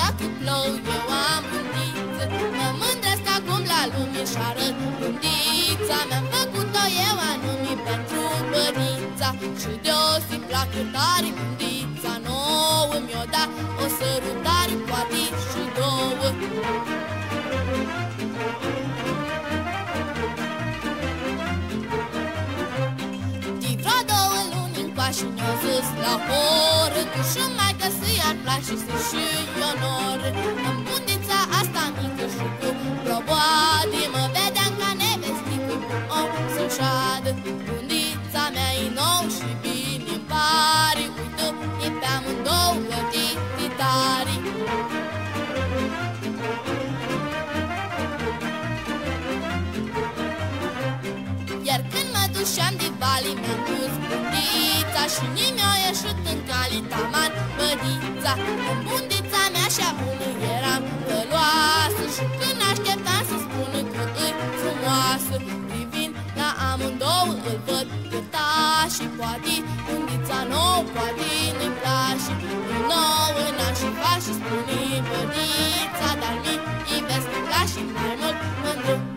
dacă plouă eu am undiță Mă mândresc acum la lume și arăt undița Mi-am făcut-o eu anume pentru mărița. Și de-o simt la undița nouă luni încoace ne-o zis la horă Că și mai că să-i-ar place să și onor. În bundița asta mică și cu proboade Mă vedeam ca nevestică cu o să-șadă Bundița mea e nou și bine-mi pare Uită, e pe amândouă titari Iar când mă dușeam de vali Mi-am pus bundița și mi-a ieșit în calitaman Bădița, în bundița mea și-a bună eram Căloasă și când așteptam să spună că îi frumoasă Privind la amândouă îl văd cârta și poate Bundița nou poate ne-mi place. Din nou în an și fac și spune bădița Dar mi-i vezi că place mai mult mândru.